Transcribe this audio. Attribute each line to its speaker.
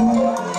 Speaker 1: Thank